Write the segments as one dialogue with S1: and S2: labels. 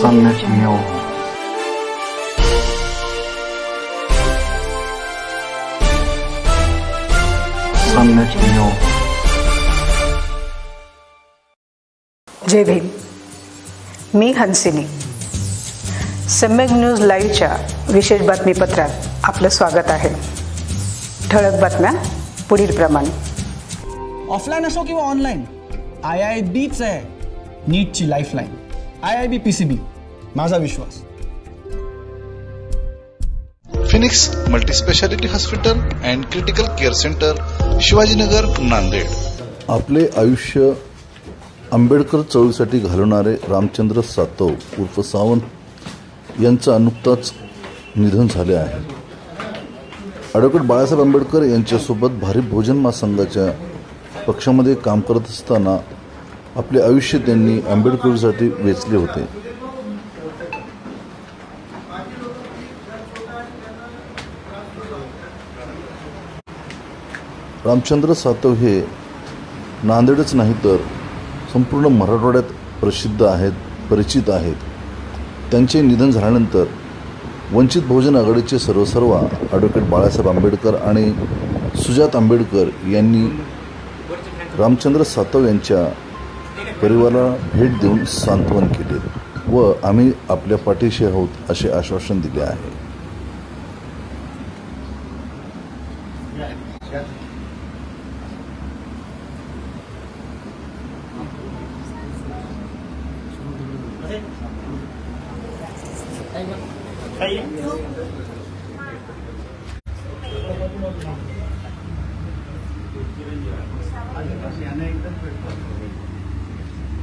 S1: सम्यक म्यो सम्यक म्यो
S2: जय भीम मी हंसिनी. सम्यक न्यूज लाईव्हच्या विशेष बातमीपत्रात आपलं स्वागत आहे. ठळक बातम्या पुढील प्रमाणे.
S3: ऑफलाईन असो किंवा ऑनलाईन आय आय बीच आहे. नीटची lifeline I I B P C B. माझा विश्वास.
S4: Phoenix multispecialty hospital and critical care centre Shivajinagar Nanded.
S5: आपले आयुष्य आंबेडकर चळवळीसाठी घालवणारे रामचंद्र सातव उर्फ सावंत यांचं नुकताच निधन झाले आहे. ॲडव्होकेट बाळासाहेब आंबेडकर यांच्यासोबत भारी भोजन महासंघाच्या पक्षामध्ये काम करत असताना आपले आयुष्य त्यांनी आंबेडकरसाठी वेचले होते. रामचंद्र सातव हे नांदेडच नाही तर संपूर्ण मराठवाड्यात प्रसिद्ध आहेत परिचित आहेत. त्यांचे निधन झाल्यानंतर वंचित बहुजन आघाडीचे सर्वसर्वा ॲडव्होकेट बाळासाहेब आंबेडकर आणि सुजात आंबेडकर यांनी रामचंद्र सातव यांच्या परिवाराला भेट देऊन सांत्वन केले व आम्ही आपल्या पाठीशी आहोत असे आश्वासन दिले आहे.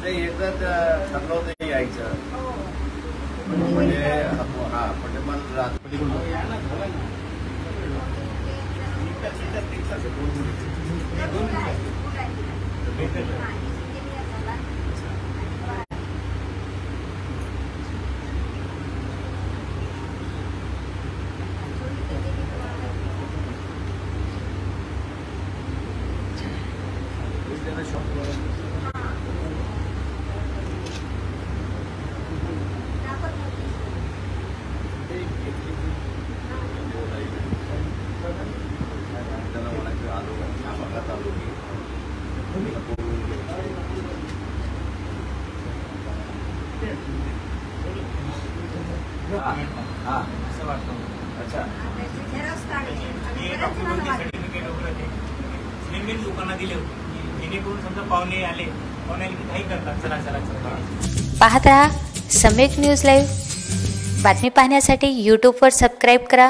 S6: नाही एकदा त्या- ठरलं होतं यायचं म्हणजे हा म्हणजे मला रात्री त्यांना
S7: नेहमीच लोकांना दिले होते जेणेकरून समजा पाहुणे आले पाहुणे आले की काही करतात चला चला चला
S8: पाहत राहा सम्यक न्यूज लाईव्ह. बातमी पाहण्यासाठी यूट्यूबवर सबस्क्राईब करा.